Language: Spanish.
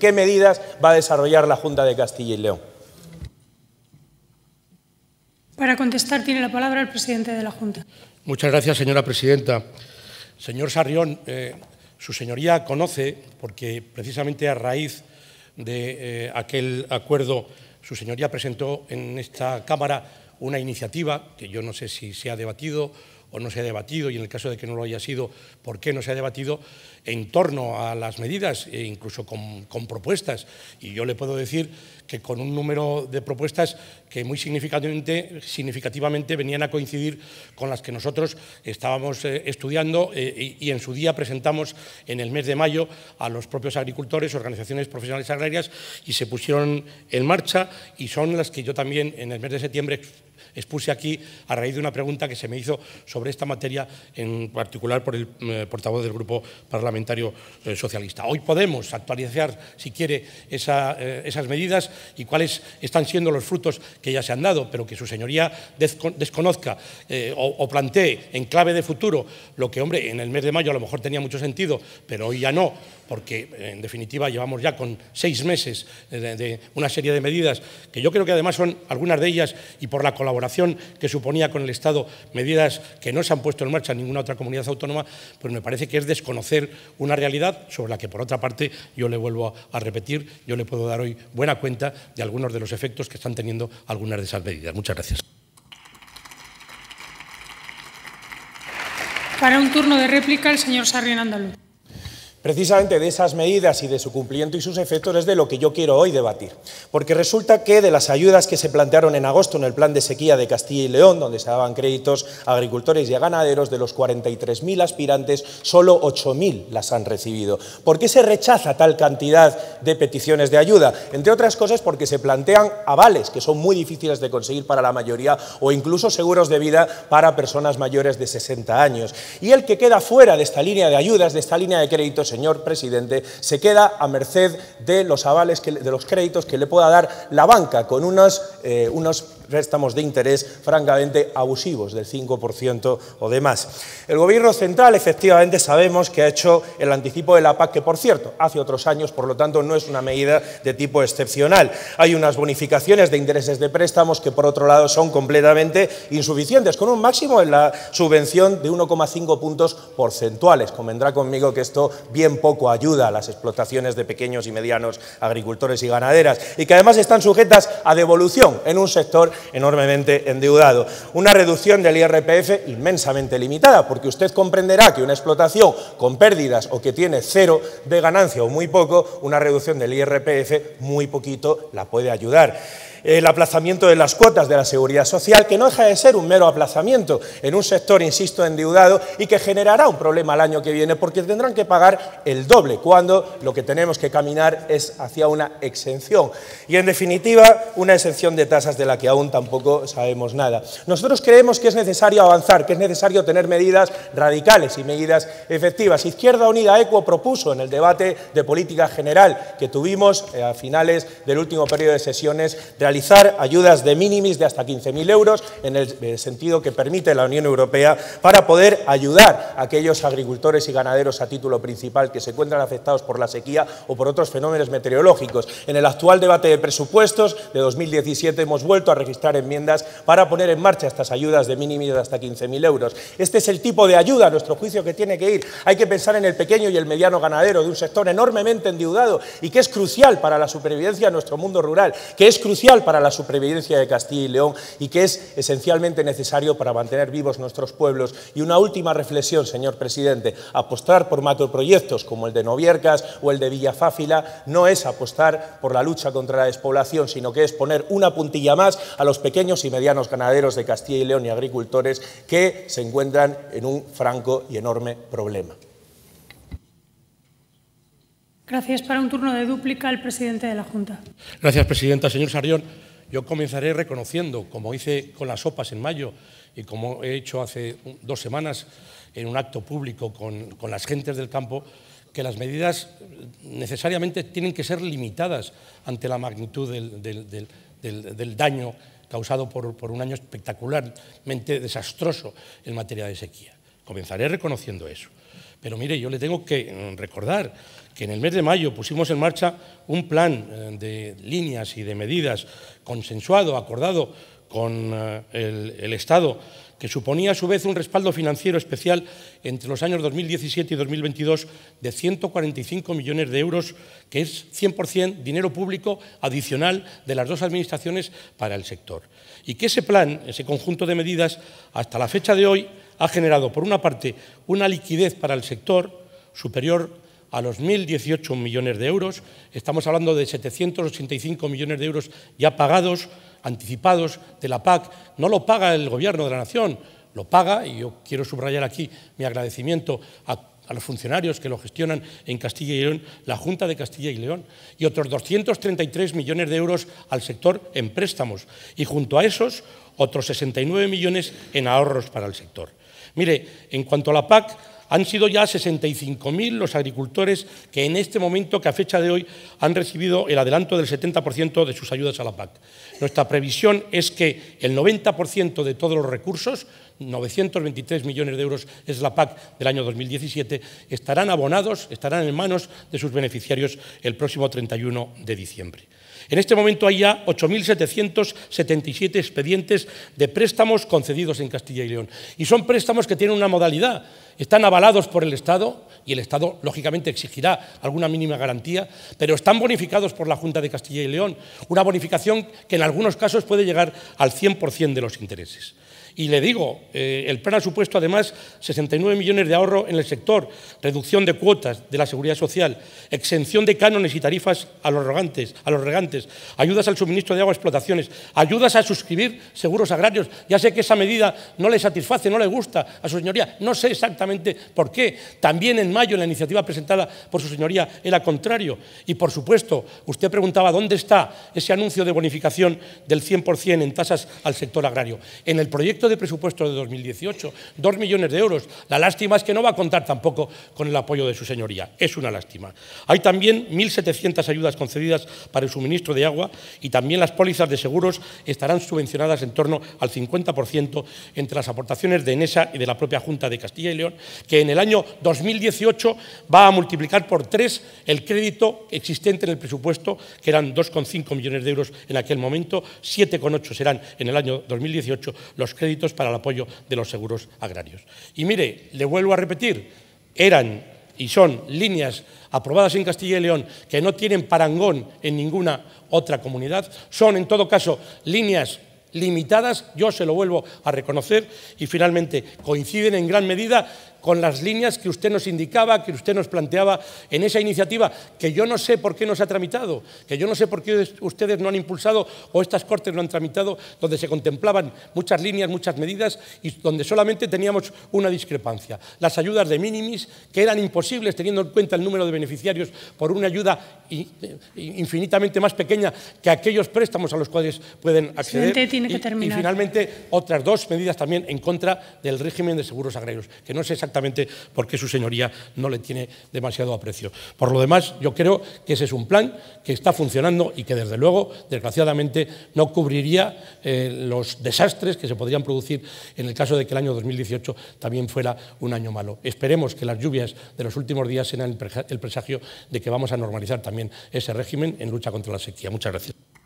¿Qué medidas va a desarrollar la Junta de Castilla y León? Para contestar tiene la palabra el presidente de la Junta. Muchas gracias, señora presidenta. Señor Sarrión, eh, su señoría conoce, porque precisamente a raíz de eh, aquel acuerdo, su señoría presentó en esta Cámara una iniciativa que yo no sé si se ha debatido o no se ha debatido, y en el caso de que no lo haya sido, por qué no se ha debatido, en torno a las medidas, e incluso con, propuestas. Y yo le puedo decir que con un número de propuestas que muy significativamente, venían a coincidir con las que nosotros estábamos eh, estudiando eh, y, en su día presentamos en el mes de mayo a los propios agricultores, organizaciones profesionales agrarias, y se pusieron en marcha y son las que yo también en el mes de septiembre expuse aquí a raíz de una pregunta que se me hizo sobre esta materia, en particular por el eh, portavoz del Grupo Parlamentario eh, Socialista. Hoy podemos actualizar, si quiere, eh, esas medidas y cuáles están siendo los frutos que ya se han dado, pero que su señoría desconozca o plantee en clave de futuro lo que, hombre, en el mes de mayo a lo mejor tenía mucho sentido, pero hoy ya no, porque en definitiva llevamos ya con seis meses de, una serie de medidas que yo creo que además son algunas de ellas y por la colaboración que suponía con el Estado medidas que no se han puesto en marcha en ninguna otra comunidad autónoma, pues me parece que es desconocer una realidad sobre la que por otra parte yo le vuelvo a repetir, yo le puedo dar hoy buena cuenta de algunos de los efectos que están teniendo algunas de esas medidas. Muchas gracias. Para un turno de réplica, el señor Sarrión Andaluz. Precisamente de esas medidas y de su cumplimiento y sus efectos es de lo que yo quiero hoy debatir. Porque resulta que de las ayudas que se plantearon en agosto en el plan de sequía de Castilla y León, donde se daban créditos a agricultores y a ganaderos, de los 43.000 aspirantes, solo 8.000 las han recibido. ¿Por qué se rechaza tal cantidad de peticiones de ayuda? Entre otras cosas porque se plantean avales, que son muy difíciles de conseguir para la mayoría, o incluso seguros de vida para personas mayores de 60 años. Y el que queda fuera de esta línea de ayudas, de esta línea de créditos, señor presidente, se queda a merced de los avales, de los créditos que le pueda dar la banca con unos, eh, unos préstamos de interés francamente abusivos, del 5% o de más. El Gobierno central, efectivamente, sabemos que ha hecho el anticipo de la PAC, que, por cierto, hace otros años, por lo tanto, no es una medida de tipo excepcional. Hay unas bonificaciones de intereses de préstamos que, por otro lado, son completamente insuficientes, con un máximo en la subvención de 1,5 puntos porcentuales. Convendrá conmigo que esto bien poco ayuda a las explotaciones de pequeños y medianos agricultores y ganaderas, y que además están sujetas a devolución en un sector enormemente endeudado. Una reducción del IRPF inmensamente limitada, porque usted comprenderá que una explotación con pérdidas o que tiene cero de ganancia o muy poco, una reducción del IRPF muy poquito la puede ayudar el aplazamiento de las cuotas de la seguridad social, que no deja de ser un mero aplazamiento en un sector, insisto, endeudado y que generará un problema el año que viene porque tendrán que pagar el doble, cuando lo que tenemos que caminar es hacia una exención. Y, en definitiva, una exención de tasas de la que aún tampoco sabemos nada. Nosotros creemos que es necesario avanzar, que es necesario tener medidas radicales y medidas efectivas. Izquierda Unida ECO propuso en el debate de política general que tuvimos eh, a finales del último periodo de sesiones realizar ayudas de minimis de hasta 15.000 euros, en el sentido que permite la Unión Europea, para poder ayudar a aquellos agricultores y ganaderos a título principal que se encuentran afectados por la sequía o por otros fenómenos meteorológicos. En el actual debate de presupuestos de 2017 hemos vuelto a registrar enmiendas para poner en marcha estas ayudas de minimis de hasta 15.000 euros. Este es el tipo de ayuda, a nuestro juicio, que tiene que ir. Hay que pensar en el pequeño y el mediano ganadero de un sector enormemente endeudado y que es crucial para la supervivencia de nuestro mundo rural, que es crucial para la supervivencia de Castilla y León y que es esencialmente necesario para mantener vivos nuestros pueblos. Y una última reflexión, señor presidente, apostar por macroproyectos como el de Noviercas o el de Villafáfila no es apostar por la lucha contra la despoblación, sino que es poner una puntilla más a los pequeños y medianos ganaderos de Castilla y León y agricultores que se encuentran en un franco y enorme problema. Gracias. Para un turno de dúplica, el presidente de la Junta. Gracias, presidenta. Señor Sarión, yo comenzaré reconociendo, como hice con las sopas en mayo y como he hecho hace dos semanas en un acto público con, las gentes del campo, que las medidas necesariamente tienen que ser limitadas ante la magnitud del, daño causado por, por, un año espectacularmente desastroso en materia de sequía. Comenzaré reconociendo eso. Pero mire, yo le tengo que mm, recordar que en el mes de mayo pusimos en marcha un plan eh, de líneas y de medidas consensuado, acordado con eh, el, Estado, que suponía a su vez un respaldo financiero especial entre los años 2017 y 2022 de 145 millones de euros, que es 100% dinero público adicional de las dos administraciones para el sector. Y que ese plan, ese conjunto de medidas, hasta la fecha de hoy, ha generado, por una parte, una liquidez para el sector superior a los 1.018 millones de euros. Estamos hablando de 785 millones de euros ya pagados, anticipados de la PAC. No lo paga el Gobierno de la Nación, lo paga, y yo quiero subrayar aquí mi agradecimiento a, los funcionarios que lo gestionan en Castilla y León, la Junta de Castilla y León, y otros 233 millones de euros al sector en préstamos, y junto a esos, otros 69 millones en ahorros para el sector. Mire, en cuanto a la PAC, han sido ya 65.000 los agricultores que en este momento, que a fecha de hoy, han recibido el adelanto del 70% de sus ayudas a la PAC. Nuestra previsión es que el 90% de todos los recursos, 923 millones de euros es la PAC del año 2017, estarán abonados, estarán en manos de sus beneficiarios el próximo 31 de diciembre. En este momento hay ya 8.777 expedientes de préstamos concedidos en Castilla y León. Y son préstamos que tienen una modalidad. Están avalados por el Estado y el Estado, lógicamente, exigirá alguna mínima garantía, pero están bonificados por la Junta de Castilla y León. Una bonificación que en algunos casos puede llegar al 100% de los intereses. Y le digo, eh, el plan ha supuesto además 69 millones de ahorro en el sector, reducción de cuotas de la seguridad social, exención de cánones y tarifas a los, regantes, a los regantes, ayudas al suministro de agua a explotaciones, ayudas a suscribir seguros agrarios. Ya sé que esa medida no le satisface, no le gusta a su señoría, no sé exactamente por qué. También en mayo la iniciativa presentada por su señoría era contrario. Y por supuesto, usted preguntaba dónde está ese anuncio de bonificación del 100% en tasas al sector agrario. En el proyecto de presupuesto de 2018, dos millones de euros. La lástima es que no va a contar tampoco con el apoyo de su señoría. Es una lástima. Hay también 1.700 ayudas concedidas para el suministro de agua y también las pólizas de seguros estarán subvencionadas en torno al 50% entre las aportaciones de ENESA y de la propia Junta de Castilla y León, que en el año 2018 va a multiplicar por tres el crédito existente en el presupuesto, que eran 2,5 millones de euros en aquel momento, 7,8 serán en el año 2018 los créditos para el apoyo de los seguros agrarios. Y mire, le vuelvo a repetir, eran y son líneas aprobadas en Castilla y León que no tienen parangón en ninguna otra comunidad, son en todo caso líneas limitadas, yo se lo vuelvo a reconocer, y finalmente coinciden en gran medida con las líneas que usted nos indicaba, que usted nos planteaba en esa iniciativa, que yo no sé por qué no se ha tramitado, que yo no sé por qué ustedes no han impulsado o estas Cortes no han tramitado, donde se contemplaban muchas líneas, muchas medidas y donde solamente teníamos una discrepancia. Las ayudas de minimis, que eran imposibles teniendo en cuenta el número de beneficiarios por una ayuda infinitamente más pequeña que aquellos préstamos a los cuales pueden acceder. Tiene que y, y, finalmente, otras dos medidas también en contra del régimen de seguros agrarios, que no sé exactamente por qué su señoría no le tiene demasiado aprecio. Por lo demás, yo creo que ese es un plan que está funcionando y que, desde luego, desgraciadamente, no cubriría eh, los desastres que se podrían producir en el caso de que el año 2018 también fuera un año malo. Esperemos que las lluvias de los últimos días sean el presagio de que vamos a normalizar también ese régimen en lucha contra la sequía. Muchas gracias.